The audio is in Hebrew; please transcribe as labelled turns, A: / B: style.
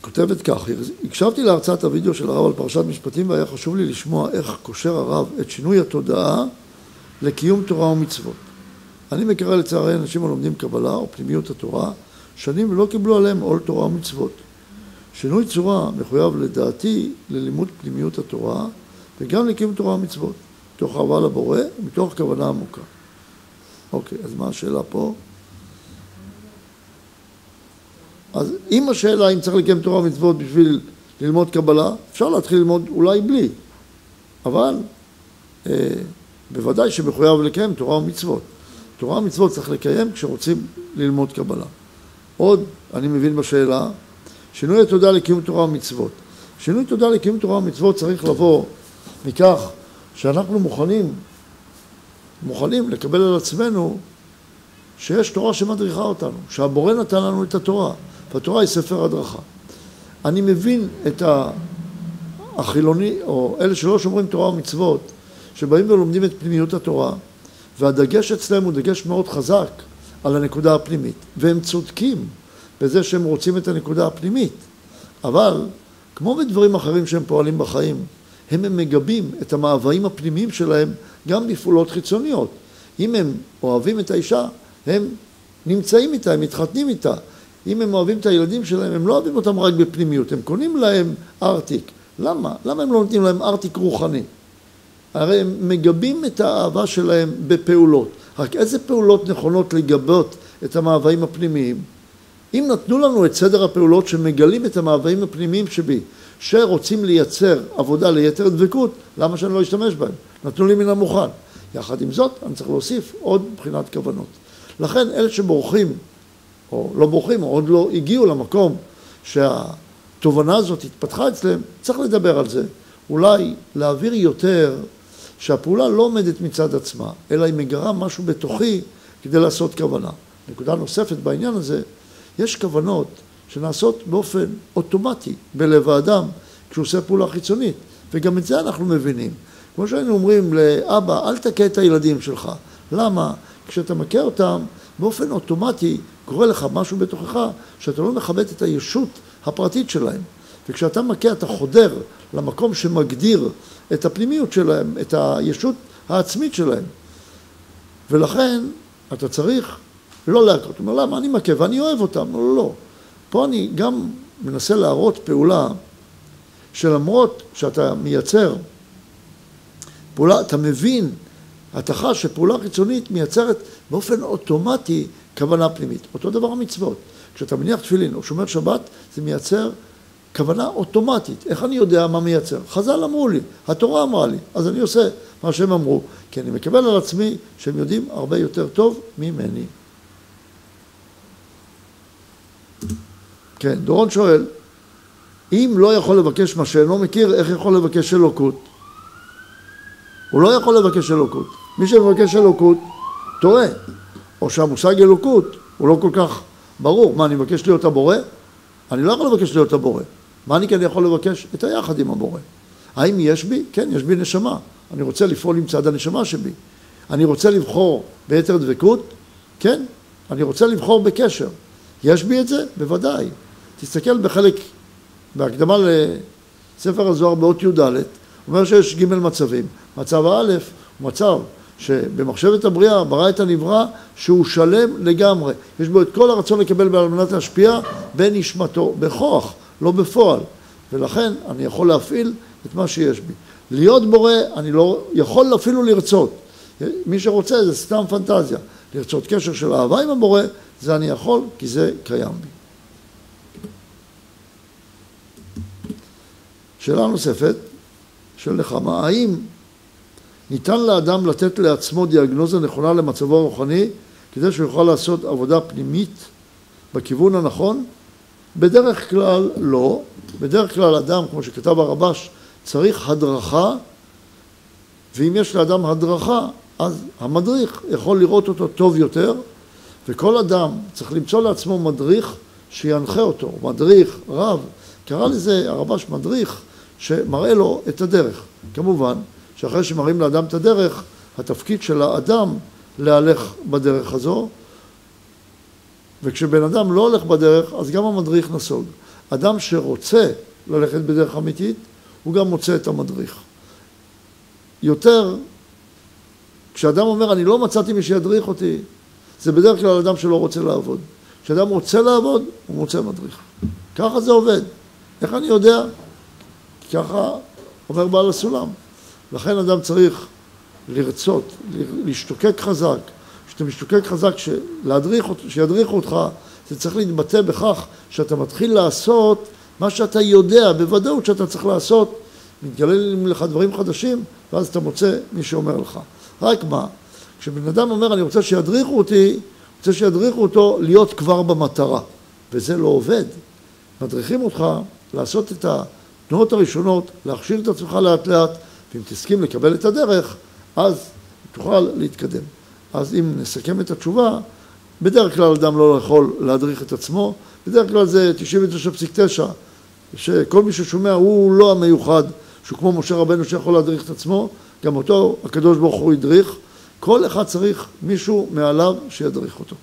A: כותבת כך, הקשבתי להרצאת הוידאו של הרב על פרשת משפטים והיה חשוב לי לשמוע איך קושר הרב את שינוי התודעה לקיום תורה ומצוות. אני מכירה לצערי אנשים הלומדים קבלה או פנימיות התורה שנים ולא קיבלו עליהם עול תורה ומצוות. שינוי צורה מחויב לדעתי ללימוד פנימיות התורה וגם לקיום תורה ומצוות, מתוך אהבה לבורא ומתוך כוונה עמוקה. אוקיי, אז מה השאלה פה? אז אם השאלה אם צריך לקיים תורה ומצוות בשביל ללמוד קבלה, אפשר להתחיל ללמוד אולי בלי, אבל אה, בוודאי שמחויב לקיים תורה ומצוות. תורה ומצוות צריך לקיים כשרוצים ללמוד קבלה. עוד, אני מבין בשאלה, שינוי התודה לקיום תורה ומצוות. שינוי תודה לקיום תורה ומצוות צריך לבוא מכך שאנחנו מוכנים, מוכנים לקבל על עצמנו שיש תורה שמדריכה אותנו, שהבורא נתן לנו את התורה, והתורה היא ספר הדרכה. אני מבין את החילוני, או אלה שלא שומרים תורה ומצוות, שבאים ולומדים את פנימיות התורה, והדגש אצלם הוא דגש מאוד חזק על הנקודה הפנימית, והם צודקים בזה שהם רוצים את הנקודה הפנימית, אבל כמו בדברים אחרים שהם פועלים בחיים, הם, מגבים את המאוויים הפנימיים שלהם גם בפעולות חיצוניות. אם הם אוהבים את האישה, הם נמצאים איתה, הם מתחתנים איתה. אם הם אוהבים את הילדים שלהם, הם לא אוהבים אותם רק בפנימיות, הם קונים להם ארטיק. למה? למה הם לא נותנים להם ארטיק רוחני? הרי הם מגבים את האהבה שלהם בפעולות. רק איזה פעולות נכונות לגבות את המאוויים הפנימיים? אם נתנו לנו את סדר הפעולות שמגלים את המאוויים הפנימיים שבי, שרוצים לייצר עבודה ליתר דבקות, למה שאני לא אשתמש בהם? נתנו לי מן המוכן. יחד עם זאת, אני צריך להוסיף עוד מבחינת כוונות. לכן אלה שבורחים, או לא בורחים, או עוד לא הגיעו למקום שהתובנה הזאת התפתחה אצלם, צריך לדבר על זה. אולי להעביר יותר שהפעולה לא עומדת מצד עצמה, אלא היא מגרה משהו בתוכי כדי לעשות כוונה. נקודה נוספת בעניין הזה, יש כוונות שנעשות באופן אוטומטי בלב האדם כשהוא עושה פעולה חיצונית, וגם את זה אנחנו מבינים. כמו שהיינו אומרים לאבא, אל תכה את הילדים שלך. למה? כשאתה מכה אותם, באופן אוטומטי קורה לך משהו בתוכך שאתה לא מכבד את הישות הפרטית שלהם. וכשאתה מכה אתה חודר למקום שמגדיר את הפנימיות שלהם, את הישות העצמית שלהם. ולכן אתה צריך לא להכות. הוא אומר, למה? אני מכה ואני אוהב אותם. לא, לא. פה אני גם מנסה להראות פעולה שלמרות שאתה מייצר פעולה, אתה מבין, חש שפעולה חיצונית מייצרת באופן אוטומטי כוונה פנימית. אותו דבר המצוות. כשאתה מניח תפילין או שומר שבת, זה מייצר כוונה אוטומטית. איך אני יודע מה מייצר? חז"ל אמרו לי, התורה אמרה לי, אז אני עושה מה שהם אמרו, כי אני מקבל על עצמי שהם יודעים הרבה יותר טוב ממני. כן, דורון שואל, אם לא יכול לבקש מה שאינו מכיר, איך יכול לבקש אלוקות? הוא לא יכול לבקש אלוקות. מי שמבקש אלוקות, טועה. או שהמושג אלוקות הוא לא כל כך ברור. מה, אני מבקש להיות הבורא? אני לא יכול לבקש להיות הבורא. מה אני כן יכול לבקש? את היחד עם הבורא. האם יש בי? כן, יש בי נשמה. אני רוצה לפעול עם צד הנשמה שבי. אני רוצה לבחור ביתר דבקות? כן. אני רוצה לבחור בקשר. יש בי את זה? בוודאי. תסתכל בחלק, בהקדמה לספר הזוהר באות י"ד, אומר שיש ג' מצבים. מצב א' הוא מצב שבמחשבת הבריאה ברא את הנברא שהוא שלם לגמרי. יש בו את כל הרצון לקבל על מנת להשפיע בנשמתו, בכוח, לא בפועל. ולכן אני יכול להפעיל את מה שיש בי. להיות בורא, אני לא יכול אפילו לרצות. מי שרוצה זה סתם פנטזיה. לרצות קשר של אהבה עם הבורא, זה אני יכול, כי זה קיים בי. שאלה נוספת של נחמה, האם ניתן לאדם לתת לעצמו דיאגנוזה נכונה למצבו הרוחני כדי שהוא יוכל לעשות עבודה פנימית בכיוון הנכון? בדרך כלל לא. בדרך כלל אדם, כמו שכתב הרבש, צריך הדרכה, ואם יש לאדם הדרכה, אז המדריך יכול לראות אותו טוב יותר, וכל אדם צריך למצוא לעצמו מדריך שינחה אותו, מדריך, רב, קרא לזה הרבש מדריך שמראה לו את הדרך. כמובן שאחרי שמראים לאדם את הדרך, התפקיד של האדם להלך בדרך הזו, וכשבן אדם לא הולך בדרך, אז גם המדריך נסוג. אדם שרוצה ללכת בדרך אמיתית, הוא גם מוצא את המדריך. יותר, כשאדם אומר, אני לא מצאתי מי שידריך אותי, זה בדרך כלל אדם שלא רוצה לעבוד. כשאדם רוצה לעבוד, הוא מוצא מדריך. ככה זה עובד. איך אני יודע? ככה אומר בעל הסולם. לכן אדם צריך לרצות, להשתוקק חזק. כשאתה משתוקק חזק, שידריכו אותך, זה צריך להתבטא בכך שאתה מתחיל לעשות מה שאתה יודע בוודאות שאתה צריך לעשות, מתגלים לך דברים חדשים, ואז אתה מוצא מי שאומר לך. רק מה, כשבן אדם אומר אני רוצה שידריכו אותי, רוצה שידריכו אותו להיות כבר במטרה, וזה לא עובד. מדריכים אותך לעשות את התנועות הראשונות, להכשיר את עצמך לאט לאט, ואם תסכים לקבל את הדרך, אז תוכל להתקדם. אז אם נסכם את התשובה, בדרך כלל אדם לא יכול להדריך את עצמו, בדרך כלל זה 99.9, שכל מי ששומע הוא לא המיוחד, שהוא כמו משה רבנו שיכול להדריך את עצמו, גם אותו הקדוש ברוך הוא הדריך, כל אחד צריך מישהו מעליו שידריך אותו.